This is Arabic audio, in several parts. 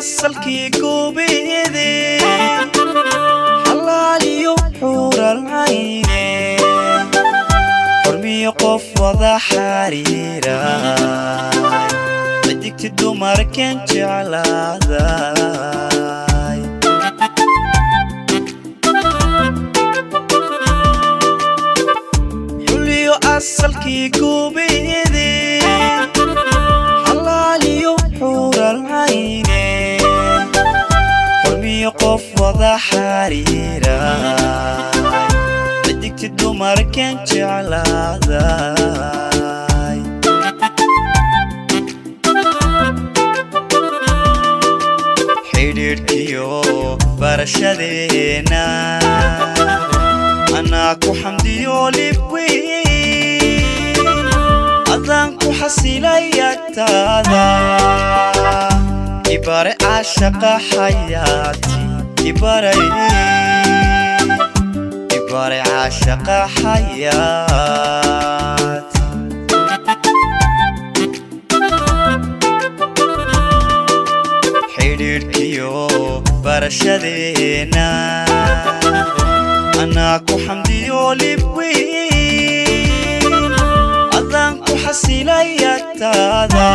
asalkii gubeede xalaaliyo xuuralaine xurmiyo qof wada xariiray xidigti dumarkan jeclaaday asalkii gubi حريرة بدك تدمر كنت على ذاي حريرتيو برشدينا أنا كو حمدي لبوين أذن كو حسيلي يتاذا إبار عشق حياتي إباري إباري عاشق حياة حيرير كيو برشدينا أنا كو حمدي بوين أظن كو حسيلي يتاذا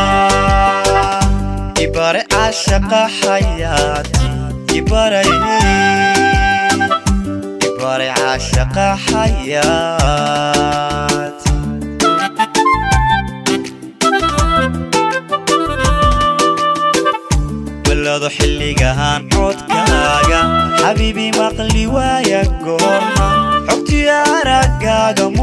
إباري عاشق حياتي يباري يباري عاشق حيات ضحي حلي قهان عود حبيبي مقلي ويا قوما حبتي يا رقاقم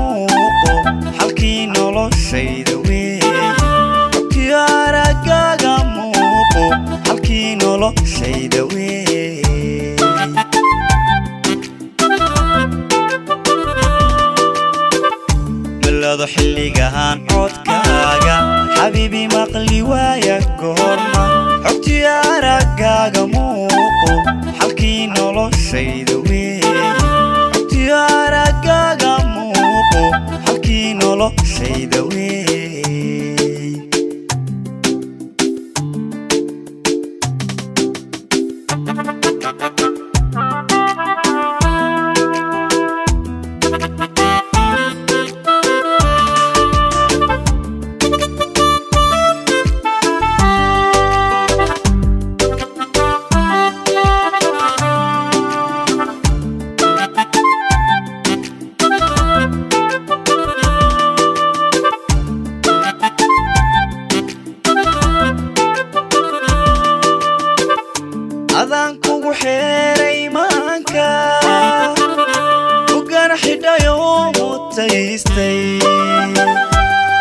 gaado xilliga haan codkaaga xabiibi maqli waaya goorma xogtii araggaaga muu tayistay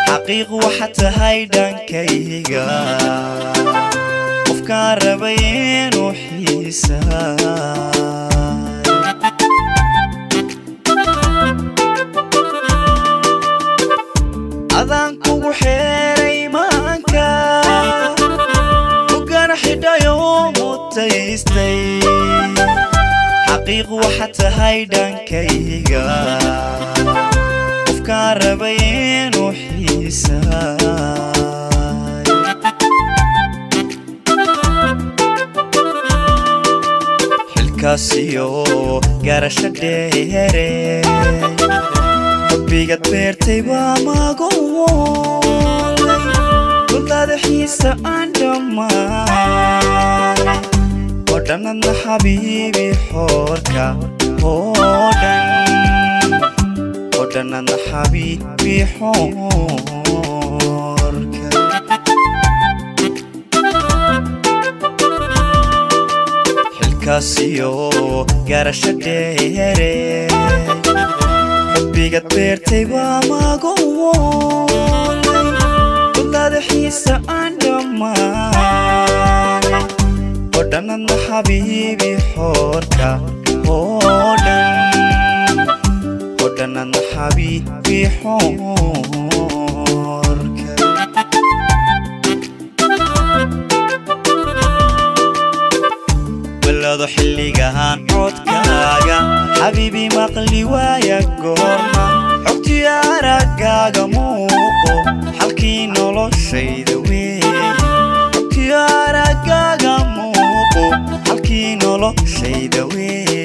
xaqiiq waxa tahay dhankayga qofkaan rabay inuu xiisaa adaan kugu xeeray maanka kugan xidhayo mutaystay xaqiiq waxa tahay dhankayga qofkaan raba inuu xiisaa xilkaasiyo garasho dheere rabbigad beertay waa magoolay duldaada xiisa aan dhammaanay oo dhannadna xabiibi xoorka oo dhan janada xabiibi xoorka xilkaasiyo gaarasho dheere xubigad beertay waa mago woolay udadaxiisa aan dhammaanay oo dhannadna xabiibi xoorka حبيبي في حورك بلدو حلقهان عودكاغا حبيبي مقلي رقا قموقو حبتي أرقاغا موقو حلقي نولوشيدا يا رقا قموقو موقو حلقي نولوشيدا وين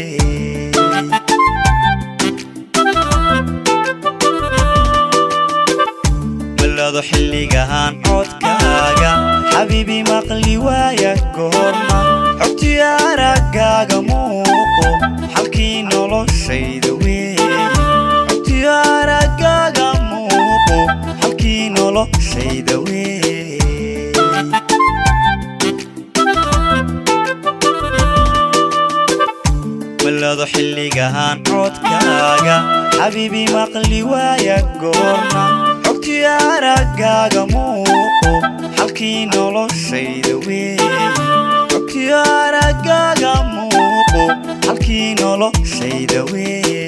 socdo xilligahaan codkaaga xabiibi maqli waaya goorma xogtiyo araggaaga muuqo xalkii noloshayda wey xogtiyo araggaaga muuqo xalkii noloshayda wey malado xilligahaan codkaaga xabiibi maqli waaya goorma weji aragaaga muuqo halkii noloshayda weyn halkii noloshayda weyn